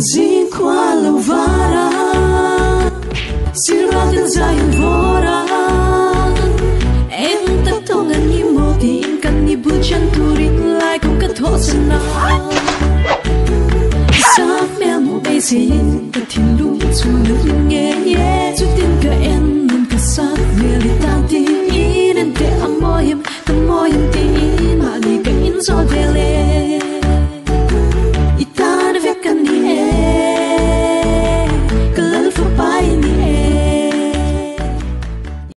Zin kwa lovara Siratin zayin vora. Em ta tongan ni mo tin kan ni buchan turin lai kong ka thosana Sa mel mo baisin ta tin lu chu nghe ye chu tin ka en nun ka sa really tan tin in and te amoyim ta moyim tin ma ni ka in so vele